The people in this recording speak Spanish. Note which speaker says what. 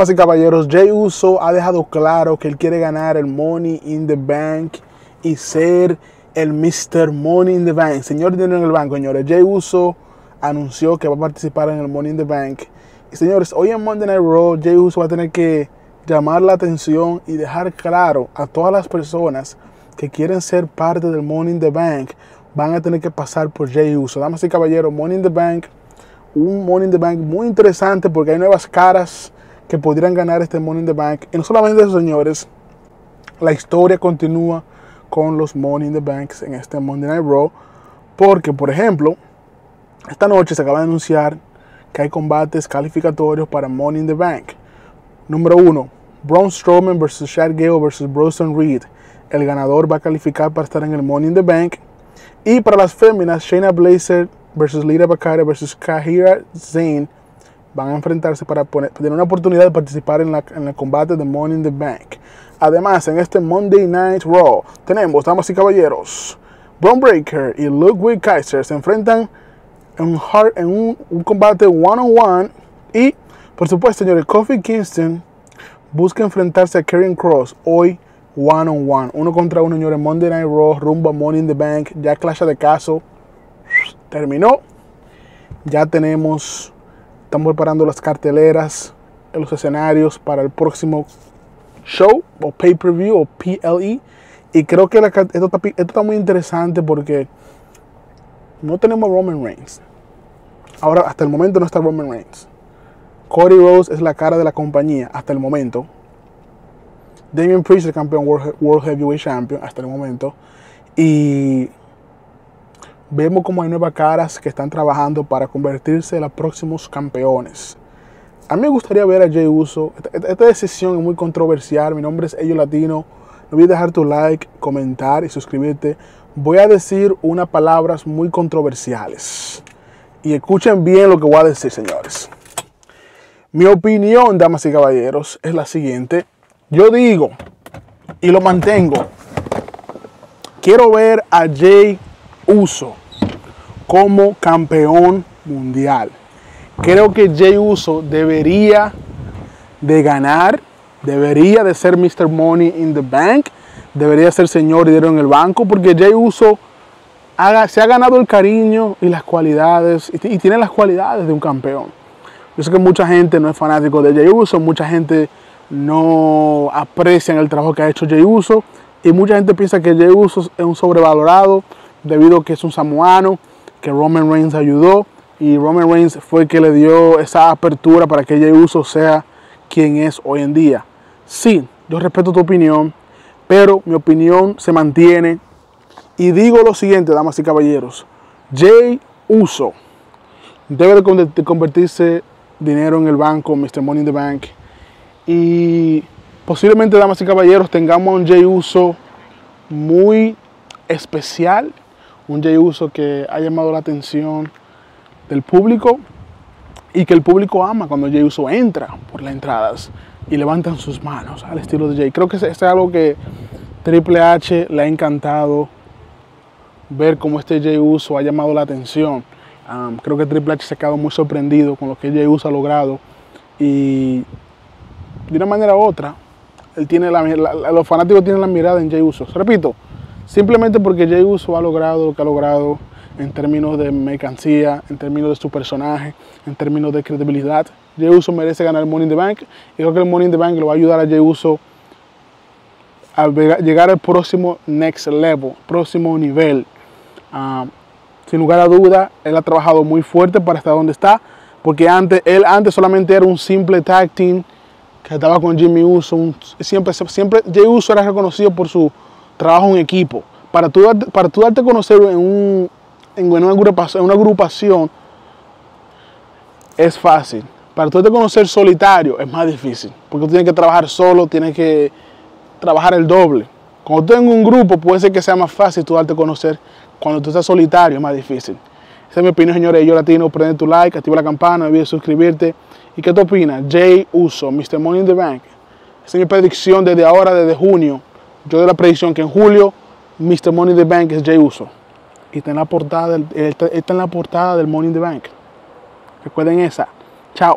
Speaker 1: Damas y caballeros, Jay Uso ha dejado claro que él quiere ganar el Money in the Bank y ser el Mr. Money in the Bank. Señor dinero en el banco, señores. Jay Uso anunció que va a participar en el Money in the Bank. Y señores, hoy en Monday Night Raw, Jay Uso va a tener que llamar la atención y dejar claro a todas las personas que quieren ser parte del Money in the Bank, van a tener que pasar por Jay Uso. Damas y caballeros, Money in the Bank, un Money in the Bank muy interesante porque hay nuevas caras que podrían ganar este Money in the Bank. Y no solamente eso, señores, la historia continúa con los Money in the Banks en este Monday Night Raw. Porque, por ejemplo, esta noche se acaba de anunciar que hay combates calificatorios para Money in the Bank. Número uno, Braun Strowman versus Chad Gale versus Bronson Reed. El ganador va a calificar para estar en el Money in the Bank. Y para las féminas, Shayna Blazer versus Lita Bakara versus Kahira Zane van a enfrentarse para tener una oportunidad de participar en, el combate de Money in the Bank. Además, en este Monday Night Raw tenemos, damas y caballeros, Braun Breaker y Ludwig Kaiser se enfrentan en, un, combate one-on-one. y, por supuesto, señores, Kofi Kingston busca enfrentarse a Karen Cross hoy one-on-one. Uno contra uno, señores, Monday Night Raw, rumbo a Money in the Bank. Ya Clash de caso terminó. Ya tenemos, estamos preparando las carteleras, los escenarios para el próximo show o pay-per-view o PLE. Y creo que esto, está, muy interesante porque no tenemos Roman Reigns. Ahora, hasta el momento no está Roman Reigns. Cody Rose es la cara de la compañía hasta el momento. Damien Priest el campeón World Heavyweight Champion hasta el momento. Y vemos como hay nuevas caras que están trabajando para convertirse en los próximos campeones. A mí me gustaría ver a Jay Uso. Esta, decisión es muy controversial. Mi nombre es Ello Latino. No olvides dejar tu like, comentar y suscribirte. Voy a decir unas palabras muy controversiales. Y escuchen bien lo que voy a decir, señores. Mi opinión, damas y caballeros, es la siguiente. Yo digo, y lo mantengo, quiero ver a Jay Uso como campeón mundial. Creo que Jay Uso debería de ganar, debería de ser Mr. Money in the Bank, debería ser señor dinero en el banco, porque Jay Uso se ha ganado el cariño y las cualidades, y, tiene las cualidades de un campeón. Yo sé que mucha gente no es fanático de Jay Uso, mucha gente no aprecia el trabajo que ha hecho Jay Uso, y mucha gente piensa que Jay Uso es un sobrevalorado debido a que es un samoano, que Roman Reigns ayudó y Roman Reigns fue el que le dio esa apertura para que Jey Uso sea quien es hoy en día. Sí, yo respeto tu opinión, pero mi opinión se mantiene y digo lo siguiente, damas y caballeros. Jay Uso debe de convertirse dinero en el banco, Mr. Money in the Bank. Y posiblemente, damas y caballeros, tengamos un Jay Uso muy especial. Un Jay Uso que ha llamado la atención del público y que el público ama cuando Jay Uso entra por las entradas y levantan sus manos al estilo de Jay. Creo que es algo que Triple H le ha encantado ver cómo este Jay Uso ha llamado la atención. Creo que Triple H se ha quedado muy sorprendido con lo que Jay Uso ha logrado y de una manera u otra, él tiene los fanáticos tienen la mirada en Jay Uso. Repito, simplemente porque Jay Uso ha logrado lo que ha logrado en términos de mercancía, en términos de su personaje, en términos de credibilidad. Jey Uso merece ganar el Money in the Bank y creo que el Money in the Bank lo va a ayudar a Jey Uso a llegar al próximo next level, próximo nivel. Ah, sin lugar a duda, él ha trabajado muy fuerte para estar donde está, porque antes, él antes solamente era un simple tag team que estaba con Jimmy Uso. siempre, siempre Jey Uso era reconocido por su trabajo en equipo. Para tú, para tú darte a conocer en un, en una agrupación, una agrupación es fácil. Para tú te conocer solitario es más difícil, porque tú tienes que trabajar solo, tienes que trabajar el doble. Cuando tú en un grupo puede ser que sea más fácil tú darte a conocer, cuando tú estás solitario es más difícil. Esa es mi opinión, señores. Yo latino, prende tu like, activa la campana, no olvides suscribirte. ¿Y qué tú opinas? Jay Uso, Mr. Money in the Bank. Esa es mi predicción desde ahora, desde junio. Yo doy la predicción que en julio Mr. Money the Bank es Jay Uso y está en la portada del, está, en la portada del Money the Bank. Recuerden esa. Chao.